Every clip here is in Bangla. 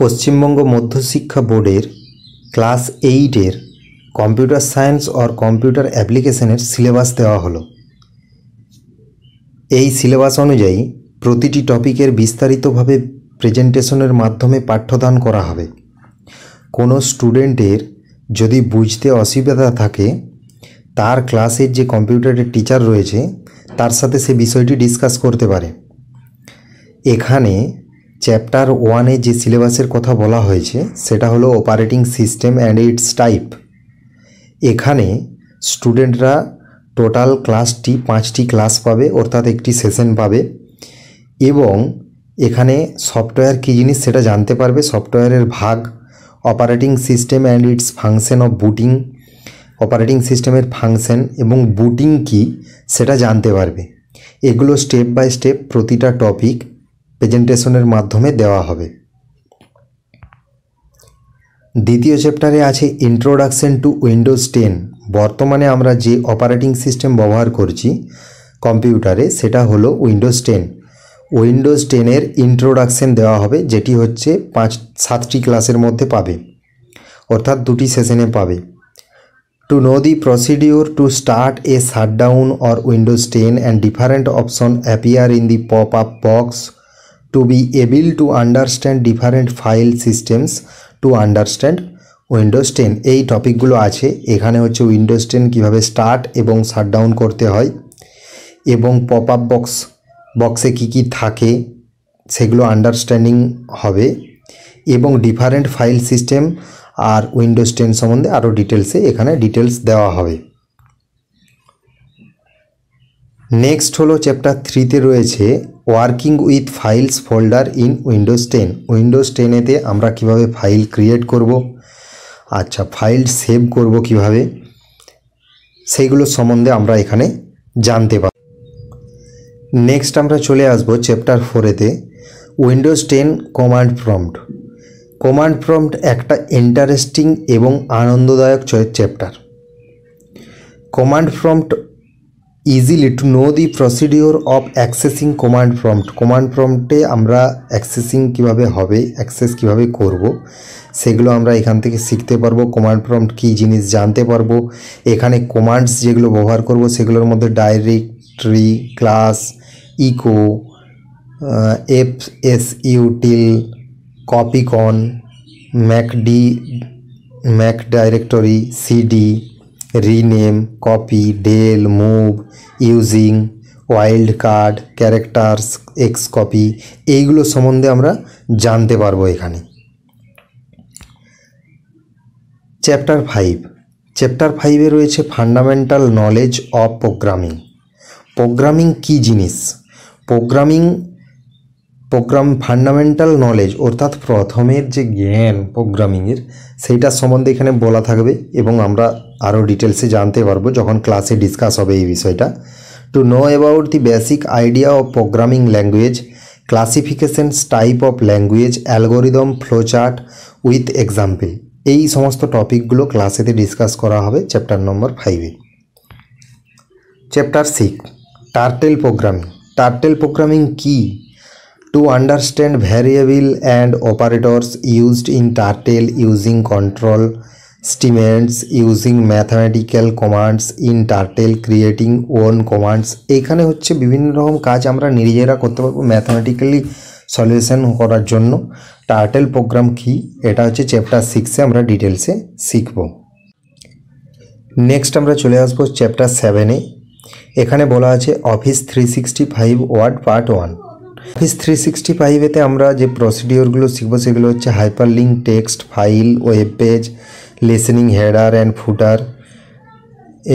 পশ্চিমবঙ্গ মধ্যশিক্ষা বোর্ডের ক্লাস এইটের কম্পিউটার সায়েন্স অর কম্পিউটার অ্যাপ্লিকেশনের সিলেবাস দেওয়া হলো। এই সিলেবাস অনুযায়ী প্রতিটি টপিকের বিস্তারিতভাবে প্রেজেন্টেশনের মাধ্যমে পাঠ্যদান করা হবে। কোনো স্টুডেন্টের যদি বুঝতে অসুবিধা থাকে, তার ক্লাসের যে কম্পিউটারের টিচার রয়েছে, তার সাথে সে বিষয়টি ডিসকাস করতে পারে। এখানে চ্যাপ্টার ওয়ানে যে সিলেবাসের কথা বলা হয়েছে, সেটা হলো operating system and its type এখানে স্টুডেন্টরা টোটাল ক্লাসটি পাঁচটি ক্লাস পাবে, অর্থাৎ একটি সেশন পাবে এবং এখানে সফটওয়্যার কী জিনিস সেটা জানতে পারবে। সফটওয়্যারের ভাগ operating system and its function of booting operating সিস্টেমের ফাংশন এবং বুটিং কি সেটা জানতে পারবে। এগুলো স্টেপ বাই স্টেপ প্রতিটা টপিক প্রেজেন্টেশনের মাধ্যমে দেওয়া হবে। দ্বিতীয় চ্যাপ্টারে আছে ইন্ট্রোডাকশন টু উইন্ডোজ টেন। বর্তমানে আমরা যে অপারেটিং সিস্টেম ব্যবহার করছি কম্পিউটারে, সেটা হলো উইন্ডোজ টেন। উইন্ডোজ টেনের ইন্ট্রোডাকশন দেওয়া হবে, যেটি হচ্ছে পাঁচ, সাতটি ক্লাসের মধ্যে পাবে। অর্থাৎ দুটি সেশনে পাবে। To know the procedure to start a shutdown or Windows ten and different option appear in the pop up box to be able to understand different file systems to understand Windows ten এই টপিকগুলো আছে। এখানে হচ্ছে উইন্ডোজ টেন কীভাবে স্টার্ট এবং শাটডাউন করতে হয় এবং পপ আপ বক্স বক্সে কী কী থাকে, সেগুলো আন্ডারস্ট্যান্ডিং হবে এবং ডিফারেন্ট ফাইল সিস্টেম আর উইন্ডোজ টেন সম্বন্ধে আরও ডিটেলসে এখানে ডিটেলস দেওয়া হবে। নেক্সট হলো চ্যাপ্টার থ্রিতে রয়েছে working with files folder in Windows ten Windows টেনেতে আমরা কীভাবে ফাইল ক্রিয়েট করব? আচ্ছা ফাইল সেভ করব কীভাবে? সেইগুলো সম্বন্ধে আমরা এখানে জানতে পারি নেক্সট আমরা চলে আসব chapter ফোরেতে Windows ten command prompt command prompt একটা ইন্টারেস্টিং এবং আনন্দদায়ক chapter command prompt easily to know the procedure of accessing command prompt command প্রম্পটে আমরা অ্যাক্সেসিং কীভাবে হবে অ্যাক্সেস কীভাবে করব, সেগুলো আমরা এখান থেকে শিখতে পারব। কমান্ড প্রম্পট কী জিনিস জানতে পারব, এখানে কমান্ডস যেগুলো ব্যবহার করব, সেগুলোর মধ্যে directory class echo F S util copy con mkdir make directory rename copy del move using wild card characters xcopy এইগুলো সম্বন্ধে আমরা জানতে পারব এখানে। চ্যাপ্টার ফাইভ চ্যাপ্টার ফাইভে রয়েছে fundamental knowledge of programming programming কী জিনিস? প্রোগ্রামিং প্রোগ্রাম ফান্ডামেন্টাল নলেজ অর্থাৎ প্রথমের যে জ্ঞান প্রোগ্রামিংয়ের সেইটার সম্বন্ধে এখানে বলা থাকবে এবং আমরা আরও ডিটেলসে জানতে পারব যখন ক্লাসে ডিসকাস হবে এই বিষয়টা। To know about the basic idea of programming language classifications type of language algorithm flowchart with example এই সমস্ত টপিকগুলো ক্লাসেতে ডিসকাস করা হবে চ্যাপ্টার নম্বর ফাইভে chapter six turtle programming turtle programming key? To understand variable and operators used in turtle using control statements using mathematical commands in turtle creating own commands, এখানে হচ্ছে বিভিন্ন রকম কাজ আমরা নিজেরা করতে পারব ম্যাথামেটিক্যালি সলিউশন করার জন্য। টার্টেল প্রোগ্রাম কি? এটা হচ্ছে চ্যাপ্টার সিক্সে আমরা ডিটেলসে শিখব। নেক্সট আমরা চলে আসব চ্যাপ্টার সেভেনে এখানে বলা আছে office three sixty five word part one office three sixty ফাইভেতে আমরা যে প্রসিডিওরগুলো শিখব সেগুলো হচ্ছে hyper link text file web page listening header and footer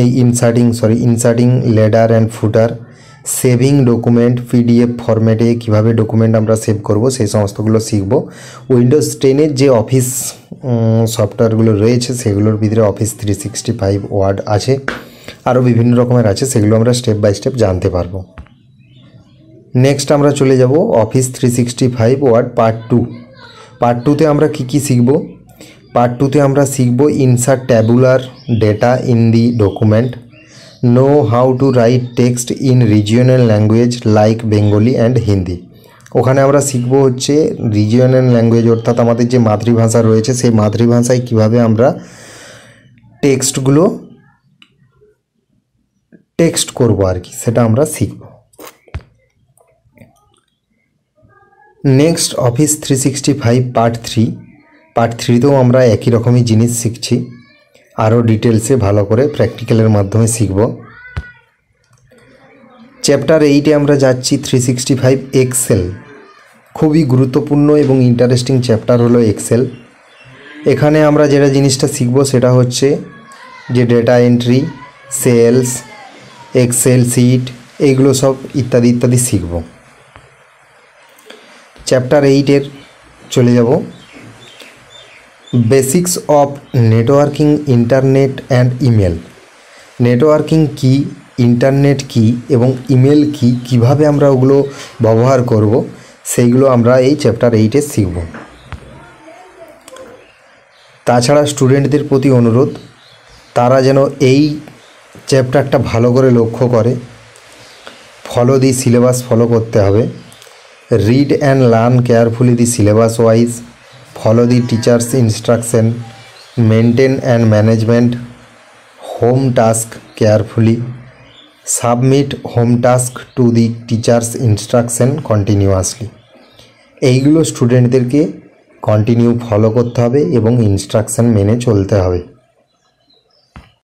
এই inserting sorry inserting header and footer saving document PDF ফরম্যাটে কীভাবে ডকুমেন্ট আমরা সেভ করব সেই সমস্তগুলো শিখব। উইন্ডোজ টেনের যে অফিস সফটওয়্যারগুলো রয়েছে সেগুলোর ভিতরে office three sixty five word আছে। আরও বিভিন্ন রকমের আছে সেগুলো আমরা স্টেপ বাই স্টেপ জানতে পারব। নেক্সট আমরা চলে যাব office three sixty five word part two part টুতে আমরা কী কী শিখব? পার্ট টুতে আমরা শিখব insert tabular data in the document know how to write text in regional language like Bengali and Hindi ওখানে আমরা শিখব হচ্ছে রিজিয়নাল ল্যাঙ্গুয়েজ অর্থাৎ আমাদের যে মাতৃভাষা রয়েছে, সেই মাতৃভাষায় কীভাবে আমরা টেক্সটগুলো টেক্সট করব আর কি, সেটা আমরা শিখব। Next office three sixty five part three part থ্রিতেও আমরা একই রকমই জিনিস শিখছি। আরও ডিটেলসে ভালো করে প্র্যাকটিক্যালের মাধ্যমে শিখব। চ্যাপ্টার এইটে আমরা যাচ্ছি থ্রি সিক্সটি ফাইভ এক্সেল খুবই গুরুত্বপূর্ণ এবং ইন্টারেস্টিং চ্যাপ্টার হলো এক্সেল এখানে আমরা যেটা জিনিসটা শিখব সেটা হচ্ছে যে data entry cells Excel sheet এইগুলো সব ইত্যাদি ইত্যাদি শিখব। চ্যাপ্টার এইটের চলে যাব। Basics of networking internet and email networking কি ইন্টারনেট কি এবং ইমেল কি, কীভাবে আমরা ওগুলো ব্যবহার করব, সেইগুলো আমরা এই চ্যাপ্টার এইটে শিখব। তাছাড়া স্টুডেন্টদের প্রতি অনুরোধ, তারা যেন এই চ্যাপ্টারটা ভালো করে লক্ষ্য করে। ফলো দি সিলেবাস ফলো করতে হবে। Read and learn carefully the syllabus wise follow the teachers instruction maintain and management home task carefully submit home task to the teachers instruction continuously এইগুলো স্টুডেন্টদেরকে কন্টিনিউ ফলো করতে হবে এবং ইনস্ট্রাকশন মেনে চলতে হবে।